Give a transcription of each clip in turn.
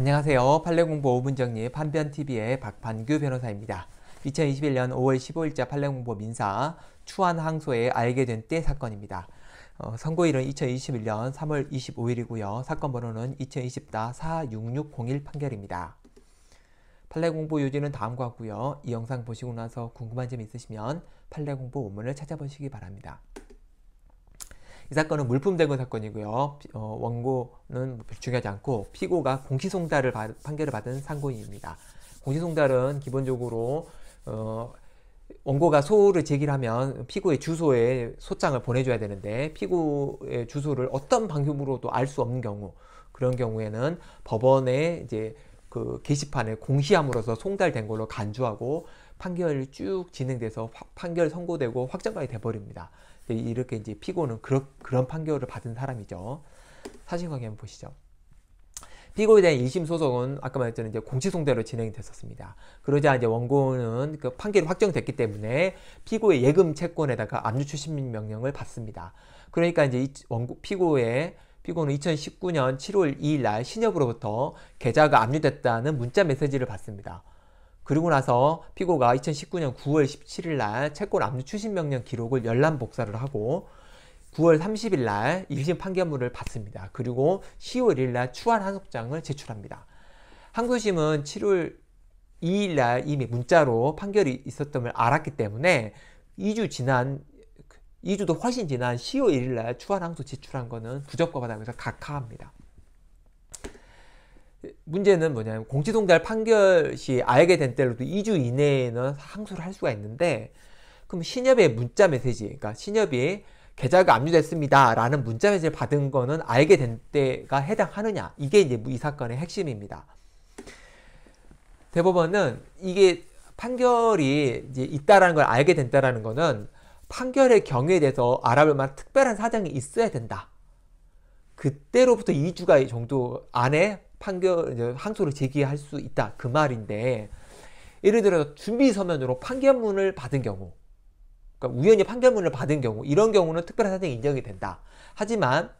안녕하세요. 판례공부 5분 정리 판변TV의 박반규 변호사입니다. 2021년 5월 15일자 판례공부 민사 추한 항소에 알게 된 때 사건입니다. 어, 선고일은 2021년 3월 25일이고요. 사건 번호는 2020-46601 판결입니다. 판례공부 요지는 다음과 같고요. 이 영상 보시고 나서 궁금한 점 있으시면 판례공부 원문을 찾아보시기 바랍니다. 이 사건은 물품 대금 사건이고요. 어, 원고는 중요하지 않고 피고가 공시송달을 받, 판결을 받은 상고인입니다. 공시송달은 기본적으로 어, 원고가 소를 제기하면 피고의 주소에 소장을 보내줘야 되는데 피고의 주소를 어떤 방법으로도 알 수 없는 경우 그런 경우에는 법원에 이제 그 게시판에 공시함으로써 송달된 걸로 간주하고 판결이 쭉 진행돼서 화, 판결 선고되고 확정까지 돼버립니다. 이렇게 이제 피고는 그런, 그런 판결을 받은 사람이죠. 사실관계 한번 보시죠. 피고에 대한 1심 소송은 아까 말했던 이제 공시송대로 진행이 됐었습니다. 그러자 이제 원고는 그 판결이 확정됐기 때문에 피고의 예금 채권에다가 압류 추심 명령을 받습니다. 그러니까 이제 원고 피고의 피고는 2019년 7월 2일 날 신협으로부터 계좌가 압류됐다는 문자 메시지를 받습니다. 그리고 나서 피고가 2019년 9월 17일 날 채권 압류 추심 명령 기록을 열람 복사를 하고 9월 30일 날 1심 판결문을 받습니다. 그리고 10월 1일 날 추한 항소장을 제출합니다. 항소심은 7월 2일 날 이미 문자로 판결이 있었던 걸 알았기 때문에 2주 지난 2주도 훨씬 지난 10월 1일 날 추한 항소 제출한 거는 부적과 바닥에서 각하합니다. 문제는 뭐냐면 공시송달 판결 시 알게 된 때로도 2주 이내에는 항소를 할 수가 있는데 그럼 신협의 문자 메시지 그러니까 신협이 계좌가 압류됐습니다 라는 문자 메시지를 받은 거는 알게 된 때가 해당하느냐? 이게 이제 이 사건의 핵심입니다. 대법원은 이게 판결이 이제 있다라는 걸 알게 된다라는 거는 판결의 경우에 대해서 알아볼 만한 특별한 사정이 있어야 된다. 그때로부터 2주가 정도 안에 판결 항소를 제기할 수 있다. 그 말인데 예를 들어 준비 서면으로 판결문을 받은 경우 그러니까 우연히 판결문을 받은 경우 이런 경우는 특별한 사정이 인정이 된다. 하지만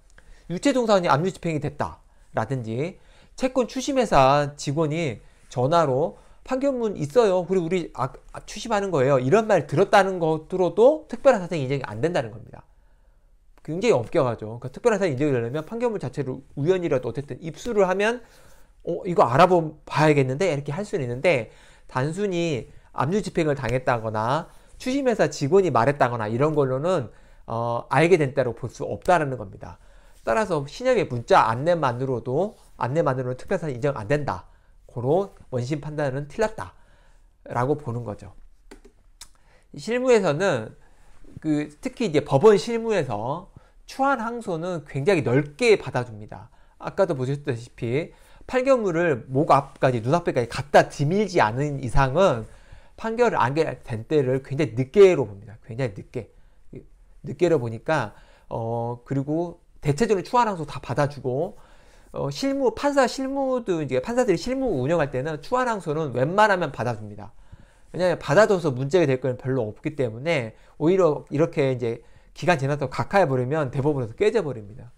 유체동사원이 압류 집행이 됐다 라든지 채권 추심회사 직원이 전화로 판결문 있어요. 그리고 우리 아, 아, 추심하는 거예요. 이런 말 들었다는 것으로도 특별한 사정이 인정이 안 된다는 겁니다 굉장히 엄격하죠. 그러니까 특별한 사유 인정이 되려면 판결문 자체를 우연이라도 어쨌든 입수를 하면 어 이거 알아봐야겠는데 이렇게 할 수는 있는데 단순히 압류 집행을 당했다거나 추심회사 직원이 말했다거나 이런 걸로는 어, 알게 된 때로 볼 수 없다라는 겁니다. 따라서 신약의 문자 안내만으로도 안내만으로는 특별사유 인정 안 된다. 고로 원심 판단은 틀렸다. 라고 보는 거죠. 실무에서는 그 특히 이제 법원 실무에서 추한 항소는 굉장히 넓게 받아줍니다. 아까도 보셨다시피 판결문을 목 앞까지 눈앞에까지 갖다 디밀지 않은 이상은 판결을 안게 된 때를 굉장히 늦게로 봅니다. 굉장히 늦게 늦게로 보니까 어 그리고 대체적으로 추한 항소 다 받아주고 어 실무 판사 실무도 이제 판사들이 실무 운영할 때는 추한 항소는 웬만하면 받아줍니다. 왜냐하면 받아둬서 문제가 될 건 별로 없기 때문에 오히려 이렇게 이제 기간 지나서 각하해 버리면 대법원에서 깨져 버립니다.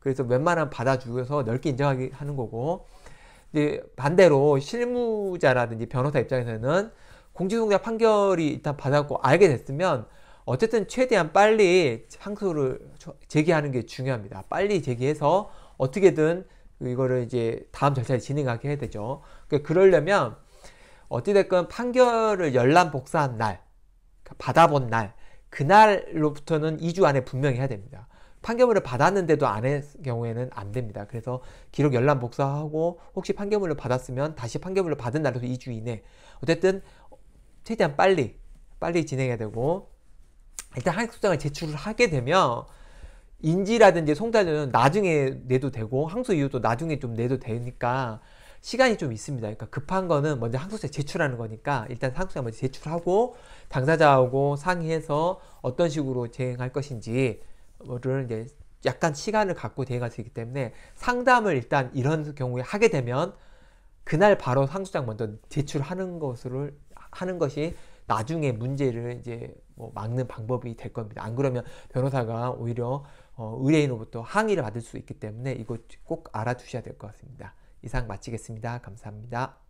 그래서 웬만하면 받아주어서 넓게 인정하게 하는 거고 이제 반대로 실무자라든지 변호사 입장에서는 공직송자 판결이 일단 받았고 알게 됐으면 어쨌든 최대한 빨리 항소를 제기하는 게 중요합니다. 빨리 제기해서 어떻게든 이거를 이제 다음 절차를 진행하게 해야 되죠. 그러니까 그러려면 어찌됐건 판결을 열람 복사한 날, 받아본 날, 그날로부터는 2주 안에 분명히 해야 됩니다. 판결문을 받았는데도 안 할 경우에는 안 됩니다. 그래서 기록 열람 복사하고 혹시 판결문을 받았으면 다시 판결문을 받은 날로서 2주 이내 어쨌든 최대한 빨리 빨리 진행해야 되고 일단 항소장을 제출을 하게 되면 인지라든지 송달료는 나중에 내도 되고 항소 이유도 나중에 좀 내도 되니까 시간이 좀 있습니다. 그러니까 급한 거는 먼저 항소세 제출하는 거니까 일단 항소세 먼저 제출하고 당사자하고 상의해서 어떤 식으로 진행할 것인지를 이제 약간 시간을 갖고 대응할 수 있기 때문에 상담을 일단 이런 경우에 하게 되면 그날 바로 상소장 먼저 제출하는 것을 하는 것이 나중에 문제를 이제 뭐 막는 방법이 될 겁니다. 안 그러면 변호사가 오히려 어 의뢰인으로부터 항의를 받을 수 있기 때문에 이거 꼭 알아두셔야 될 것 같습니다. 이상 마치겠습니다. 감사합니다.